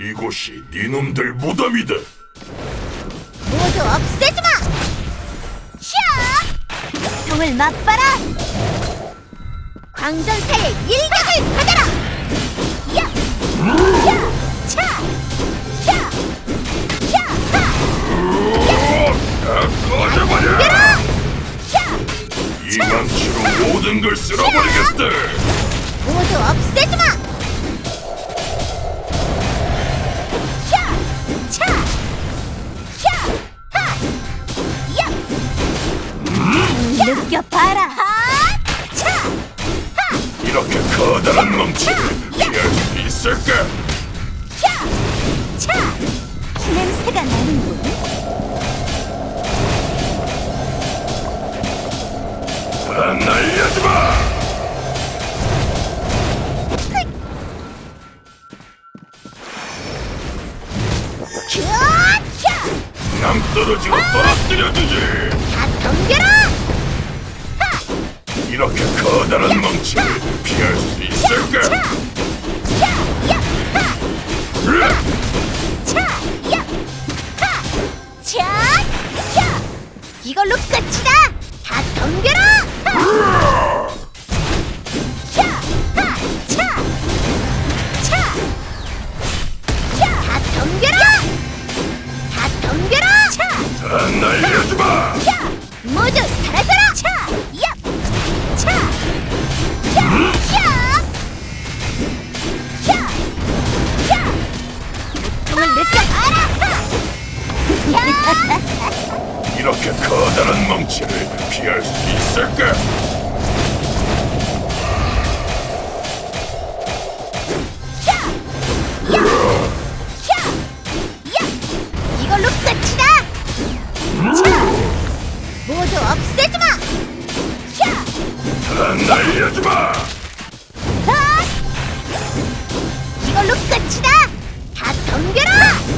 이곳이 네놈들 무덤이다. 모두 없애주마! 샤! 고통을 맛봐라! 광전사의 일격을 받아라! 야! 야! 차! 야! 야! 하! 다 꺼져버려! 야! 이 망치로 모든 걸 쓸어버리겠다. 모두 없애주마! 느껴봐라! 하! 차! 하! 이렇게 커다란 망치를 피할 수 있을까? 차! 차! 냄새가 나는군. 다 날려지 마! 캬! 남 떨어지고 떨어뜨려 주지. 다 덤벼라! 이렇게 커다란 망치를 피할 수 있을까? 차! 야! 야! 하! 차! 이렇게 커다란 망치를 피할 수 있을까? 차! 야! 차! 야! 이걸로 끝이다! 차! 모두 없애주마! 차! 다 날려지 마! 아! 이걸로 끝이다! 다 덤벼라!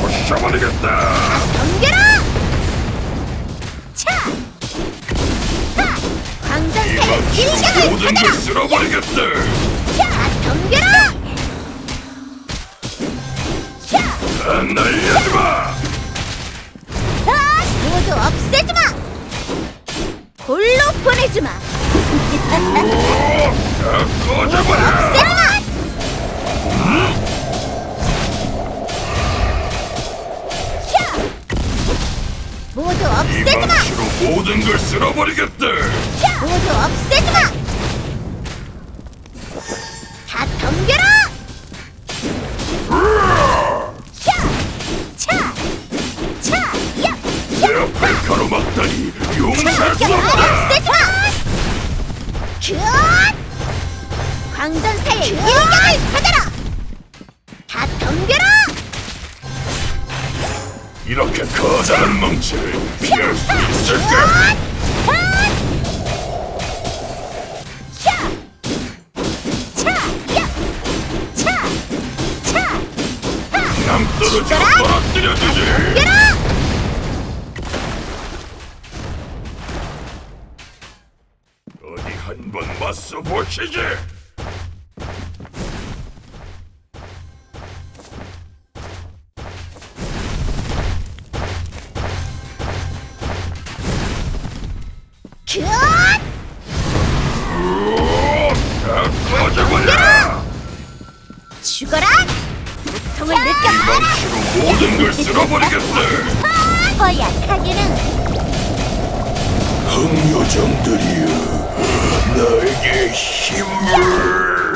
부셔버리겠다! 덤벼라! 차! 하! 이 광전사의 일격을 모든 걸 받아라! 쓸어버리겠다! 차! 덤벼라! 차! 다 날려지 마! 아! 모두 없애주마! 골로 보내주마! 다 꺼져버려! 없애주마! 모든 걸 쓸어버리겠다! 차! 모두 없애주마! 다 덤벼라! 차! 차! 차! 야! 내 발가로 막다니 용서할 수 야! 없다! 없애주마! 큐! 광전사의 일격을 받아라! 이렇게 커다란 망치를 피할 수 있을까? 남 떨어지고 떨어뜨려주지! 어디 한번 맞서 보시지! 다 꺼져버려! 죽어라! 고통을 이 느껴봐라! 망치로 모든 걸 쓸어버리겠다! 허약하게는 흥요정들이여 나에게 힘을